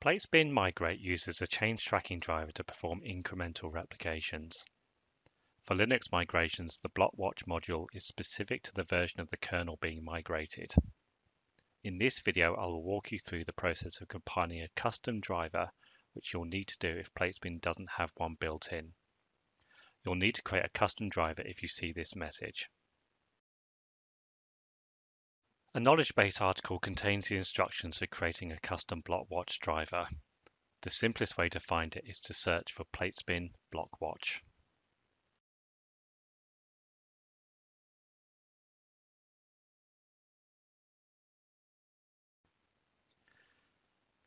PlateSpin Migrate uses a change tracking driver to perform incremental replications. For Linux migrations, the BlockWatch module is specific to the version of the kernel being migrated. In this video, I will walk you through the process of compiling a custom driver, which you'll need to do if PlateSpin doesn't have one built in. You'll need to create a custom driver if you see this message. A knowledge base article contains the instructions for creating a custom BlockWatch driver. The simplest way to find it is to search for PlateSpin BlockWatch.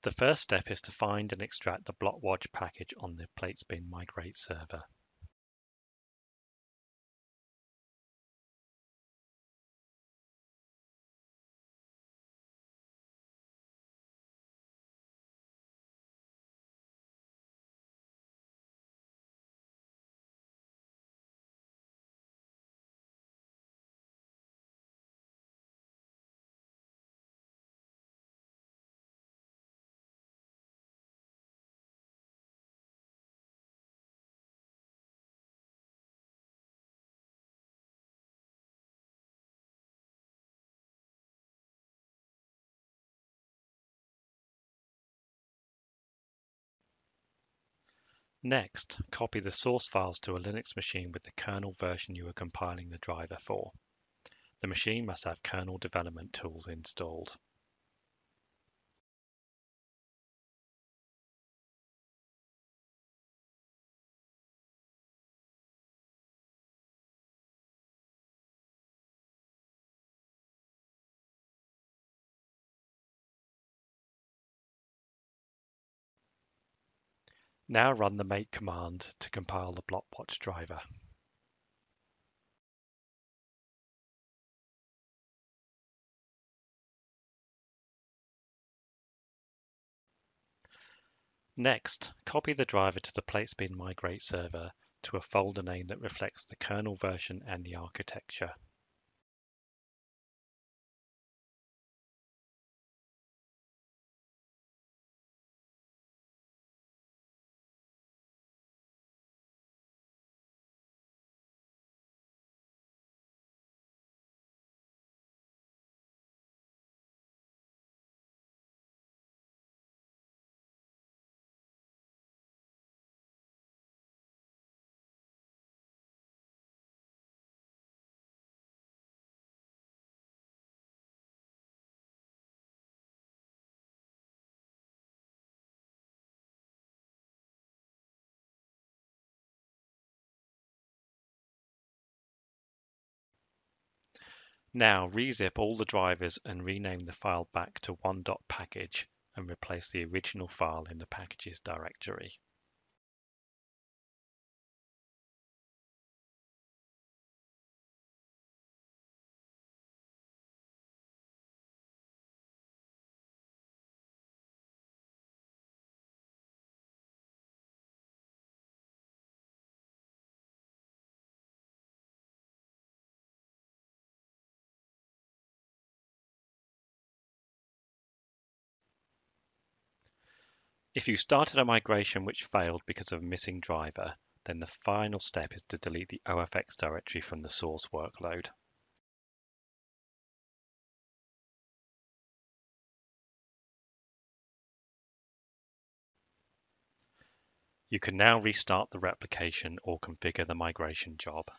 The first step is to find and extract the BlockWatch package on the PlateSpin Migrate server. Next, copy the source files to a Linux machine with the kernel version you are compiling the driver for. The machine must have kernel development tools installed. Now run the make command to compile the BlockWatch driver. Next, copy the driver to the PlateSpin Migrate server to a folder name that reflects the kernel version and the architecture. Now rezip all the drivers and rename the file back to one.package and replace the original file in the packages directory. If you started a migration which failed because of a missing driver, then the final step is to delete the OFX directory from the source workload. You can now restart the replication or configure the migration job.